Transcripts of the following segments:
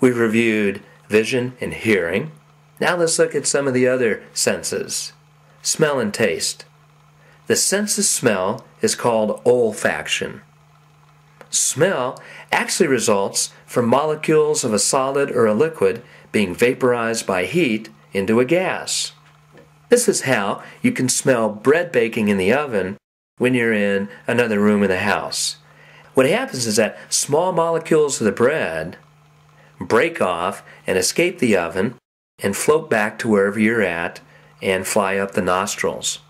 We've reviewed vision and hearing. Now let's look at some of the other senses smell and taste. The sense of smell is called olfaction. Smell actually results from molecules of a solid or a liquid being vaporized by heat into a gas. This is how you can smell bread baking in the oven when you're in another room in the house. What happens is that small molecules of the bread break off and escape the oven and float back to wherever you're at and fly up the nostrils.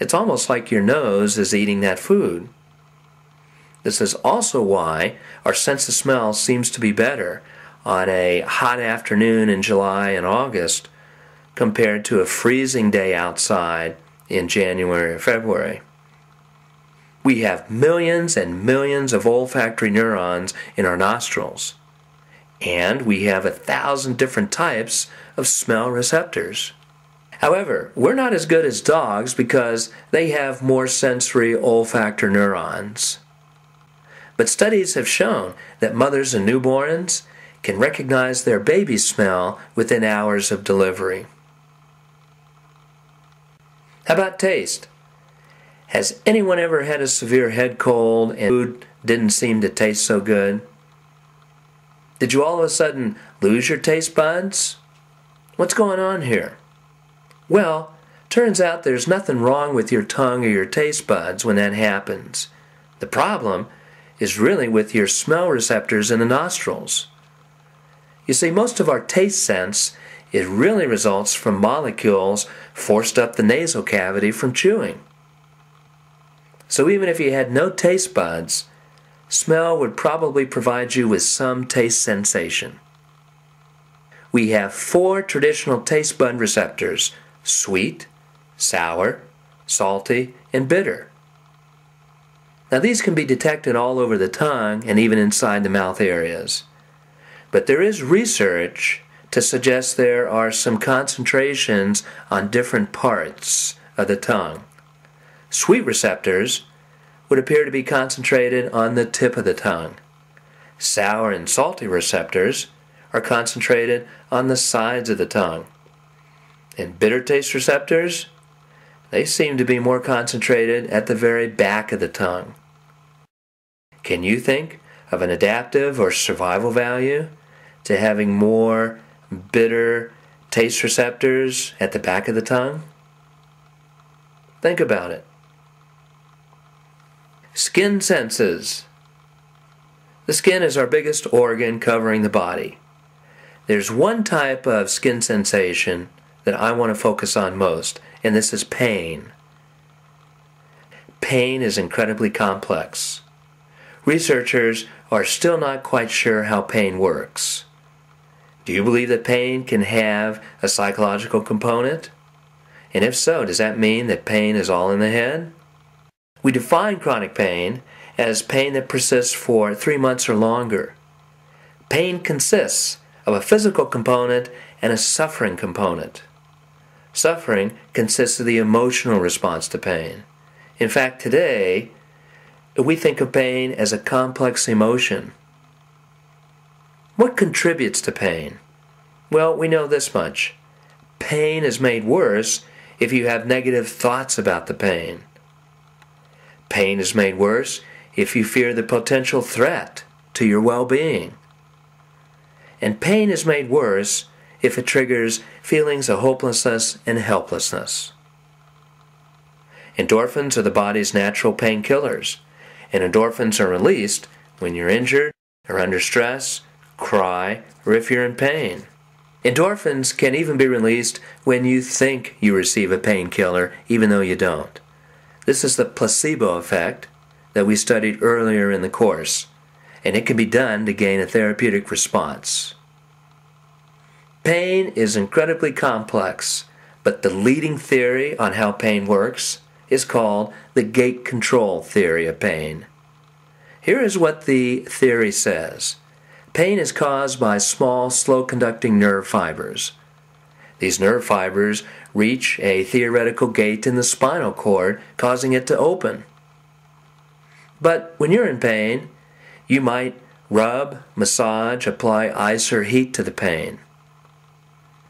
It's almost like your nose is eating that food. This is also why our sense of smell seems to be better on a hot afternoon in July and August compared to a freezing day outside in January or February. We have millions and millions of olfactory neurons in our nostrils, and we have a thousand different types of smell receptors. However, we're not as good as dogs because they have more sensory olfactory neurons. But studies have shown that mothers and newborns can recognize their baby's smell within hours of delivery. How about taste? Has anyone ever had a severe head cold and food didn't seem to taste so good? Did you all of a sudden lose your taste buds? What's going on here? Well, turns out there's nothing wrong with your tongue or your taste buds when that happens. The problem is really with your smell receptors in the nostrils. You see, most of our taste sense it really results from molecules forced up the nasal cavity from chewing. So even if you had no taste buds, smell would probably provide you with some taste sensation. We have four traditional taste bud receptors sweet, sour, salty, and bitter. Now, these can be detected all over the tongue and even inside the mouth areas. But there is research to suggest there are some concentrations on different parts of the tongue. Sweet receptors would appear to be concentrated on the tip of the tongue. Sour and salty receptors are concentrated on the sides of the tongue. And bitter taste receptors, they seem to be more concentrated at the very back of the tongue. Can you think of an adaptive or survival value to having more bitter taste receptors at the back of the tongue? Think about it. Skin senses. The skin is our biggest organ covering the body. There's one type of skin sensation that I want to focus on most, and this is pain. Pain is incredibly complex. Researchers are still not quite sure how pain works. Do you believe that pain can have a psychological component? And if so, does that mean that pain is all in the head? We define chronic pain as pain that persists for three months or longer. Pain consists of a physical component and a suffering component. Suffering consists of the emotional response to pain. In fact, today, we think of pain as a complex emotion what contributes to pain? Well, we know this much. Pain is made worse if you have negative thoughts about the pain. Pain is made worse if you fear the potential threat to your well being. And pain is made worse if it triggers feelings of hopelessness and helplessness. Endorphins are the body's natural painkillers, and endorphins are released when you're injured or under stress cry, or if you're in pain. Endorphins can even be released when you think you receive a painkiller, even though you don't. This is the placebo effect that we studied earlier in the course, and it can be done to gain a therapeutic response. Pain is incredibly complex, but the leading theory on how pain works is called the gate control theory of pain. Here is what the theory says Pain is caused by small, slow conducting nerve fibers. These nerve fibers reach a theoretical gate in the spinal cord, causing it to open. But when you're in pain, you might rub, massage, apply ice or heat to the pain.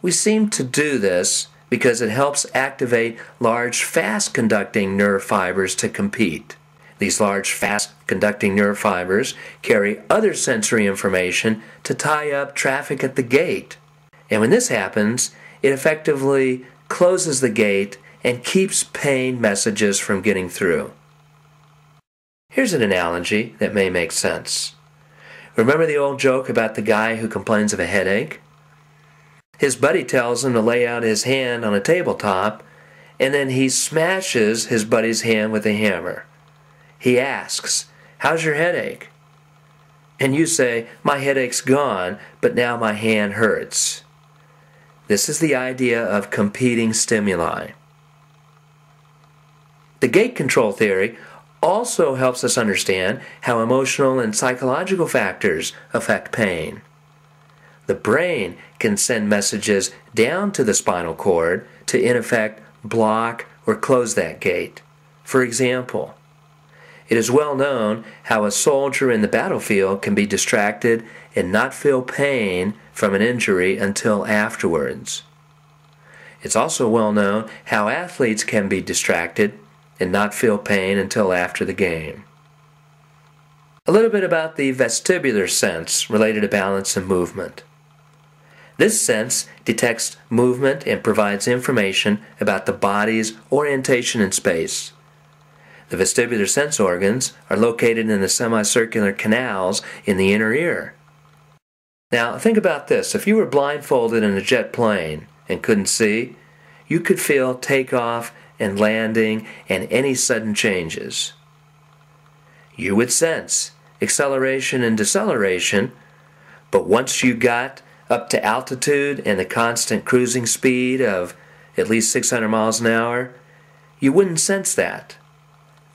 We seem to do this because it helps activate large fast conducting nerve fibers to compete. These large fast conducting nerve fibers carry other sensory information to tie up traffic at the gate. And when this happens, it effectively closes the gate and keeps pain messages from getting through. Here's an analogy that may make sense. Remember the old joke about the guy who complains of a headache? His buddy tells him to lay out his hand on a tabletop, and then he smashes his buddy's hand with a hammer. He asks, How's your headache? And you say, My headache's gone, but now my hand hurts. This is the idea of competing stimuli. The gate control theory also helps us understand how emotional and psychological factors affect pain. The brain can send messages down to the spinal cord to, in effect, block or close that gate. For example, it is well known how a soldier in the battlefield can be distracted and not feel pain from an injury until afterwards. It's also well known how athletes can be distracted and not feel pain until after the game. A little bit about the vestibular sense related to balance and movement. This sense detects movement and provides information about the body's orientation in space. The vestibular sense organs are located in the semicircular canals in the inner ear. Now, think about this. If you were blindfolded in a jet plane and couldn't see, you could feel takeoff and landing and any sudden changes. You would sense acceleration and deceleration, but once you got up to altitude and the constant cruising speed of at least 600 miles an hour, you wouldn't sense that.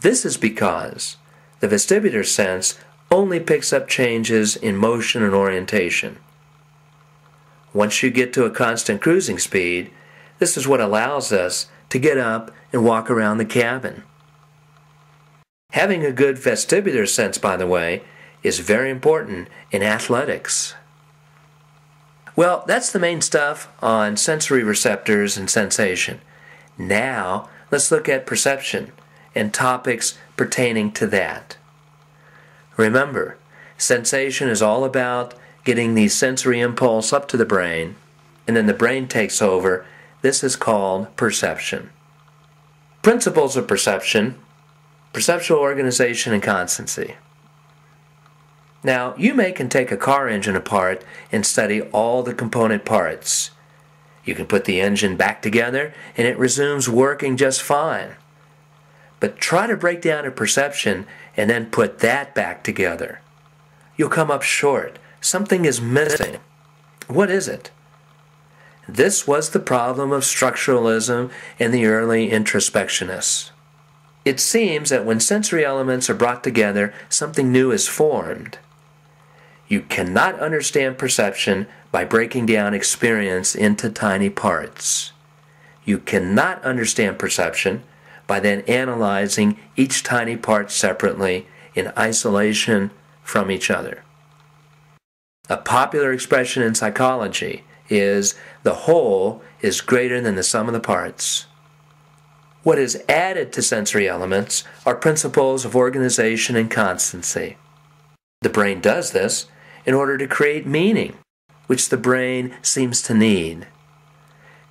This is because the vestibular sense only picks up changes in motion and orientation. Once you get to a constant cruising speed, this is what allows us to get up and walk around the cabin. Having a good vestibular sense, by the way, is very important in athletics. Well, that's the main stuff on sensory receptors and sensation. Now, let's look at perception and topics pertaining to that. Remember, sensation is all about getting the sensory impulse up to the brain, and then the brain takes over this is called perception. Principles of perception, perceptual organization, and constancy. Now, you may can take a car engine apart and study all the component parts. You can put the engine back together and it resumes working just fine. But try to break down a perception and then put that back together. You'll come up short. Something is missing. What is it? This was the problem of structuralism and the early introspectionists. It seems that when sensory elements are brought together, something new is formed. You cannot understand perception by breaking down experience into tiny parts. You cannot understand perception by then analyzing each tiny part separately in isolation from each other. A popular expression in psychology is the whole is greater than the sum of the parts. What is added to sensory elements are principles of organization and constancy. The brain does this in order to create meaning, which the brain seems to need.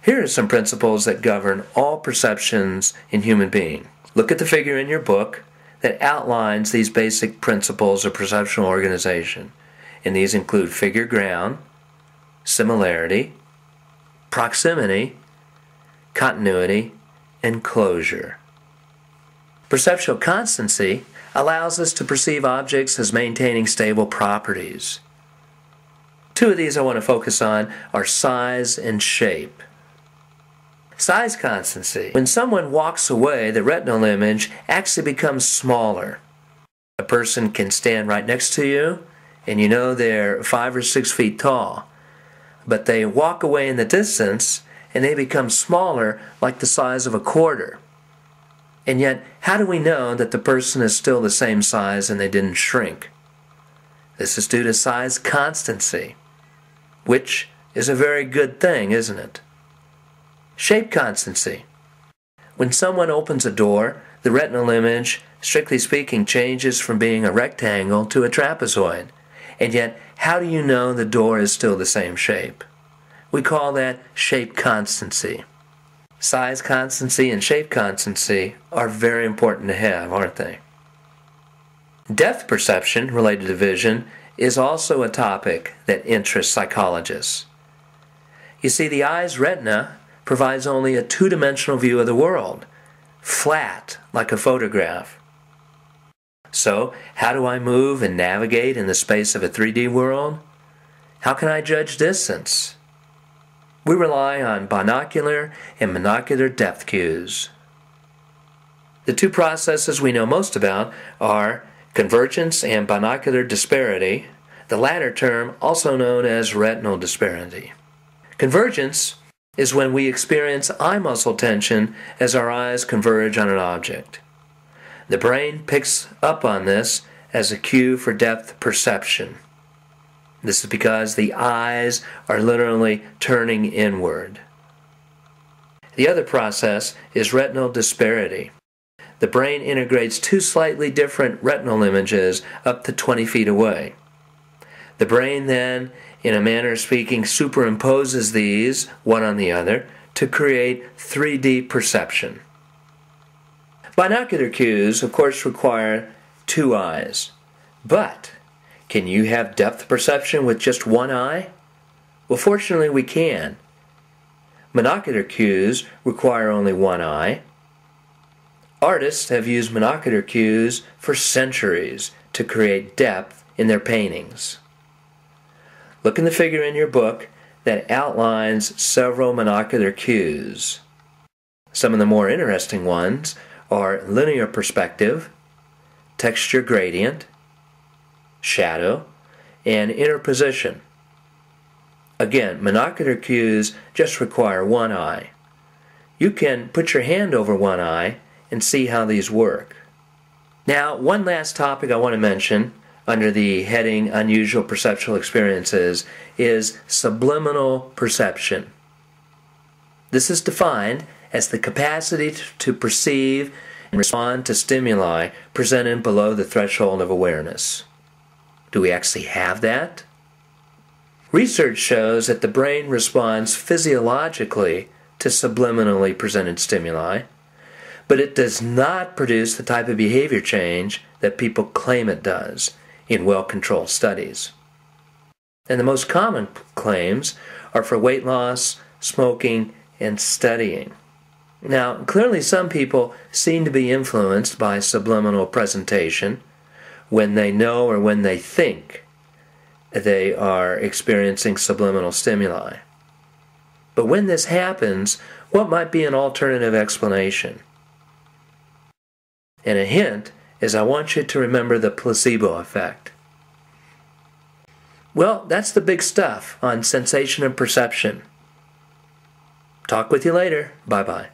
Here are some principles that govern all perceptions in human being. Look at the figure in your book that outlines these basic principles of perceptual organization. And these include figure ground, similarity, proximity, continuity, and closure. Perceptual constancy allows us to perceive objects as maintaining stable properties. Two of these I want to focus on are size and shape. Size constancy. When someone walks away, the retinal image actually becomes smaller. A person can stand right next to you, and you know they're five or six feet tall but they walk away in the distance and they become smaller, like the size of a quarter. And yet, how do we know that the person is still the same size and they didn't shrink? This is due to size constancy, which is a very good thing, isn't it? Shape constancy. When someone opens a door, the retinal image, strictly speaking, changes from being a rectangle to a trapezoid. And yet, how do you know the door is still the same shape? We call that shape constancy. Size constancy and shape constancy are very important to have, aren't they? Depth perception related to vision is also a topic that interests psychologists. You see, the eye's retina provides only a two dimensional view of the world, flat like a photograph. So, how do I move and navigate in the space of a 3D world? How can I judge distance? We rely on binocular and monocular depth cues. The two processes we know most about are convergence and binocular disparity, the latter term also known as retinal disparity. Convergence is when we experience eye muscle tension as our eyes converge on an object. The brain picks up on this as a cue for depth perception. This is because the eyes are literally turning inward. The other process is retinal disparity the brain integrates two slightly different retinal images up to 20 feet away. The brain then, in a manner of speaking, superimposes these one on the other to create 3D perception. Binocular cues, of course, require two eyes. But can you have depth perception with just one eye? Well, fortunately, we can. Monocular cues require only one eye, Artists have used monocular cues for centuries to create depth in their paintings. Look in the figure in your book that outlines several monocular cues. Some of the more interesting ones are linear perspective, texture gradient, shadow, and interposition. Again, monocular cues just require one eye. You can put your hand over one eye and see how these work. Now, one last topic I want to mention under the heading Unusual Perceptual Experiences is subliminal perception. This is defined as the capacity to perceive and respond to stimuli presented below the threshold of awareness. Do we actually have that? Research shows that the brain responds physiologically to subliminally presented stimuli but it does not produce the type of behavior change that people claim it does in well controlled studies. And the most common claims are for weight loss, smoking, and studying. Now, clearly, some people seem to be influenced by subliminal presentation when they know or when they think they are experiencing subliminal stimuli. But when this happens, what might be an alternative explanation? And a hint is I want you to remember the placebo effect. Well, that's the big stuff on sensation and perception. Talk with you later. Bye bye.